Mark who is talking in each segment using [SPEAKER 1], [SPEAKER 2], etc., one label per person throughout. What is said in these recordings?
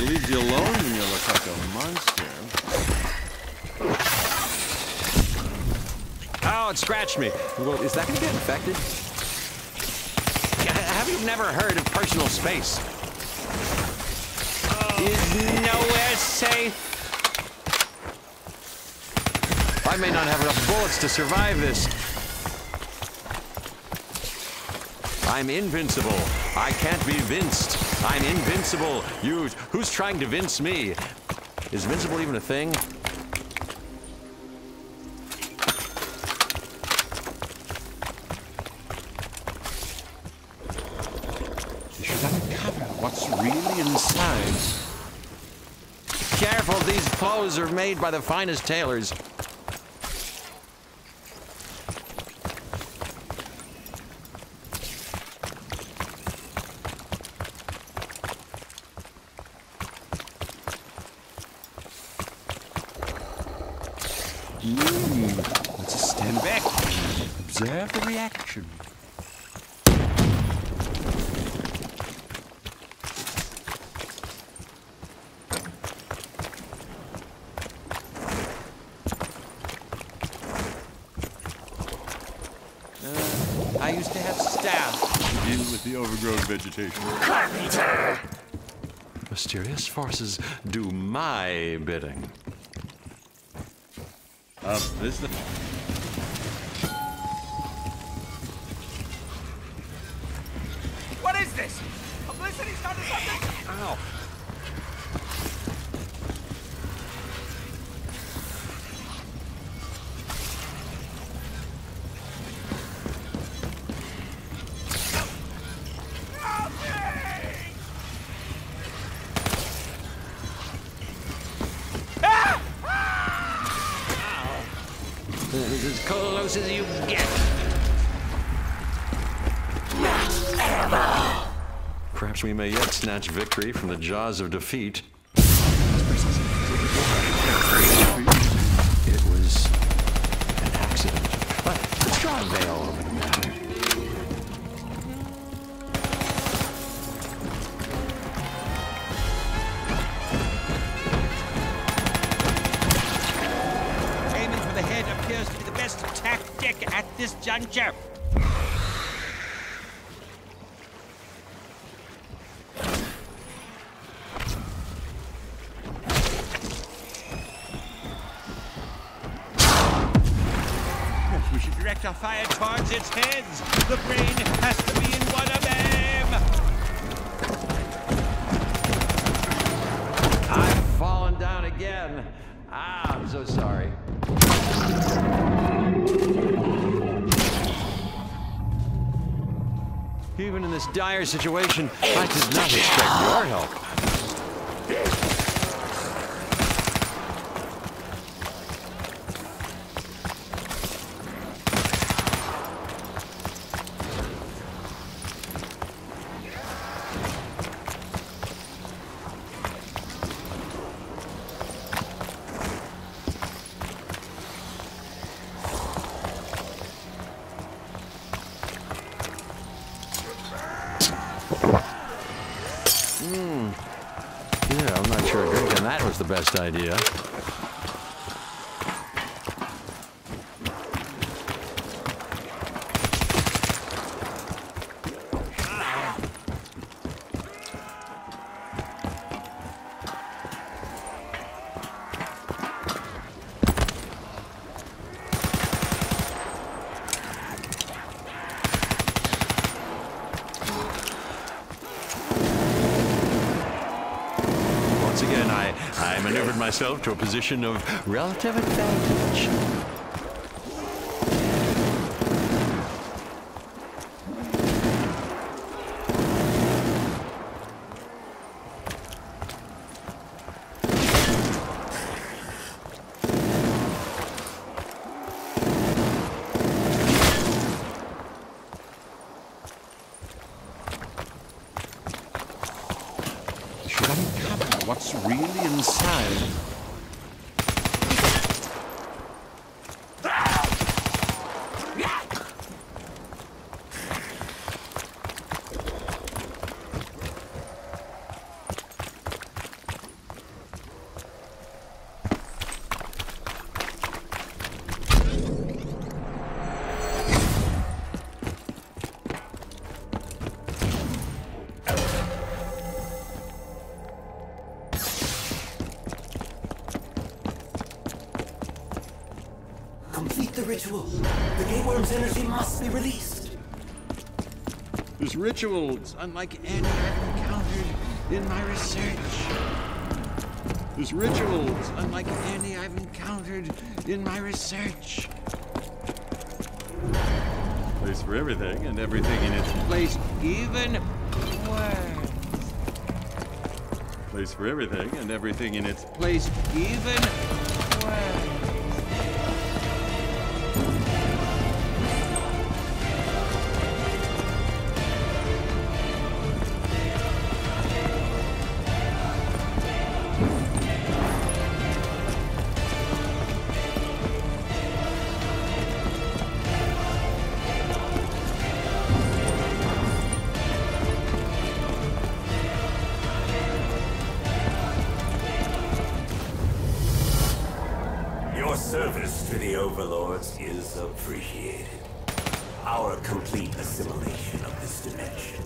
[SPEAKER 1] leaves you alone when you look like a monster.
[SPEAKER 2] Oh, it scratched me. Well, is that to get infected? Have you never heard of personal space? Is nowhere safe. I may not have enough bullets to survive this. I'm invincible. I can't be vinced. I'm invincible. You, who's trying to vince me? Is invincible even a thing?
[SPEAKER 1] You should uncover what's really inside.
[SPEAKER 2] Careful, these clothes are made by the finest tailors.
[SPEAKER 1] Let's just stand back and observe the reaction.
[SPEAKER 2] I used to have staff.
[SPEAKER 1] to Deal with the overgrown vegetation.
[SPEAKER 2] Mysterious forces do my bidding.
[SPEAKER 1] Um, this is the.
[SPEAKER 2] As you get. Perhaps we may yet snatch victory from the jaws of defeat. It was an accident. But veil over the matter.
[SPEAKER 3] Tactic at this juncture. We should direct our fire towards its heads. The brain has to be in one of them.
[SPEAKER 2] I've fallen down again. Ah, I'm so sorry. Even in this dire situation, I did not expect your help. Was the best idea. Once again, I, I maneuvered myself to a position of relative advantage.
[SPEAKER 4] Complete the ritual. The gateworm's energy must be released.
[SPEAKER 1] This ritual is unlike any I've encountered in my research. This ritual is unlike any I've encountered in my research. Place for everything and everything in its place,
[SPEAKER 3] Even worse.
[SPEAKER 1] place for everything and everything in its place.
[SPEAKER 3] Even worse.
[SPEAKER 4] Overlords is appreciated. Our complete assimilation of this dimension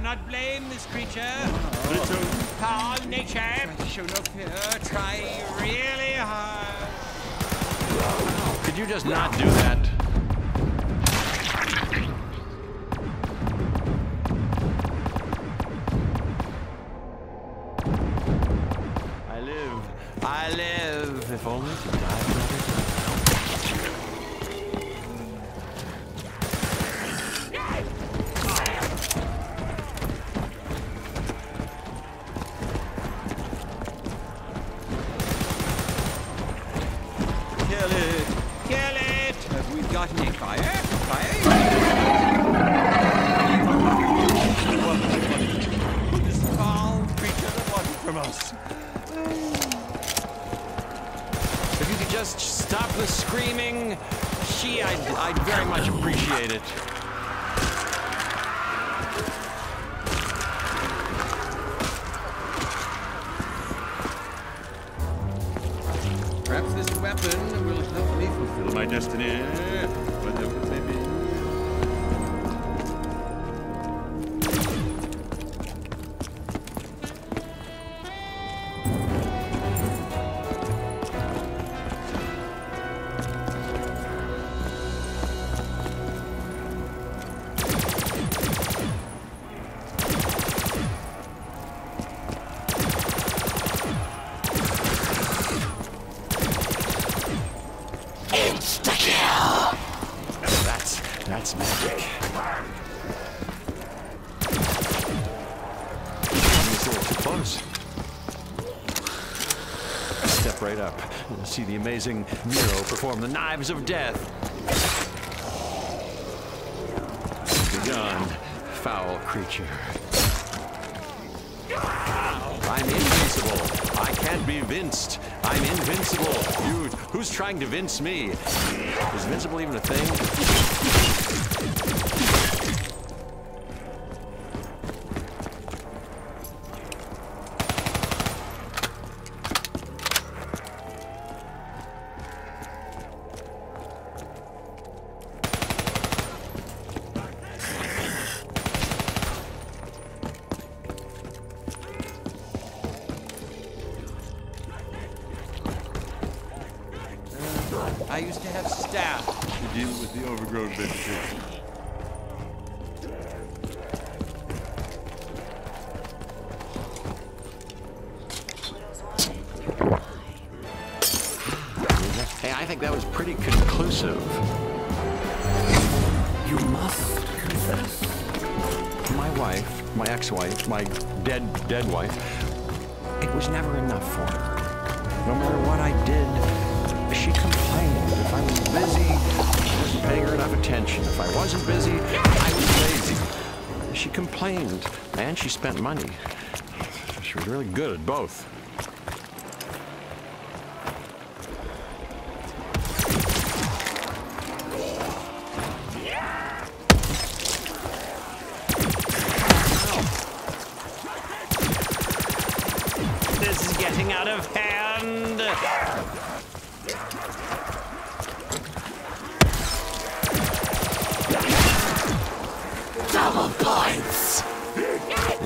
[SPEAKER 3] cannot blame this creature. Power of nature. Show no fear. Try really hard.
[SPEAKER 2] Could you just not do that?
[SPEAKER 3] Have we got any fire? Fire? This foul creature that wanted from us.
[SPEAKER 2] If you could just stop the screaming, she, I'd, I'd very much appreciate it.
[SPEAKER 1] Perhaps this weapon will help me fulfill my destiny.
[SPEAKER 2] That's, magic. Close. Step right up and see the amazing Nero perform the knives of death. Begone, foul creature. I'm invincible. I can't be vinced. I'm invincible. You, who's trying to vince me? Is invincible even a thing?
[SPEAKER 3] I used to have staff.
[SPEAKER 1] To deal with the overgrown vegetation.
[SPEAKER 2] Hey, I think that was pretty conclusive.
[SPEAKER 4] You must confess.
[SPEAKER 2] My wife, my ex-wife, my dead, dead wife, it was never enough for her. No matter what I did, she complained. If I was busy, I paying her enough attention. If I wasn't busy, I was lazy. She complained, and she spent money. She was really good at both.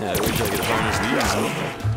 [SPEAKER 2] Yeah, I wish I could harness these.